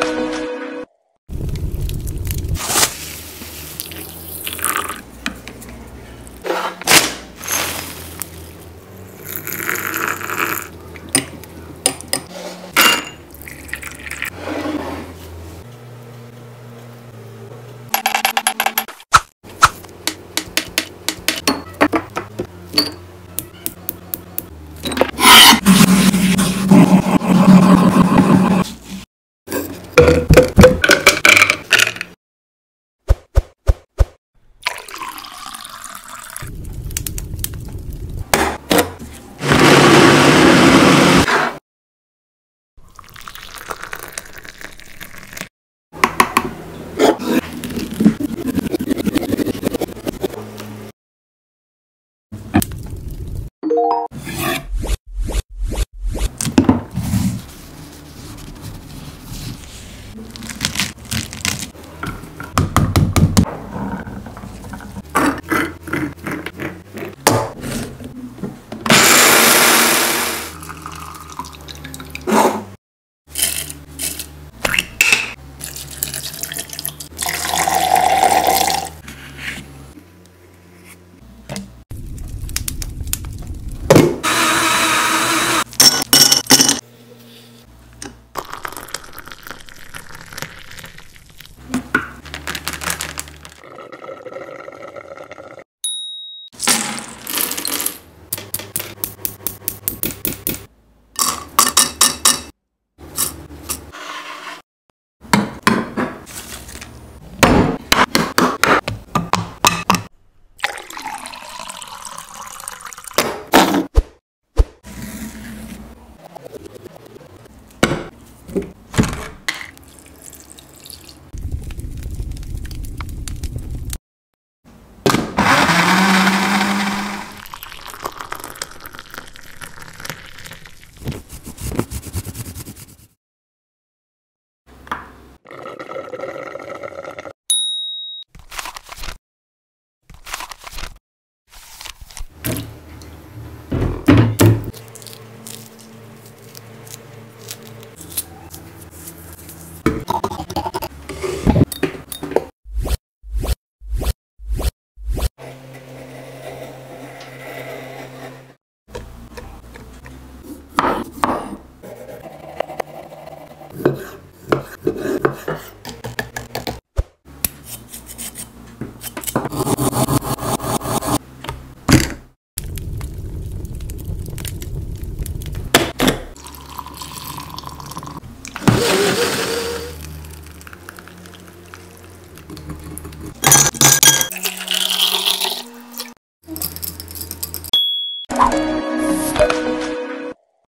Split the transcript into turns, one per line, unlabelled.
Woo! You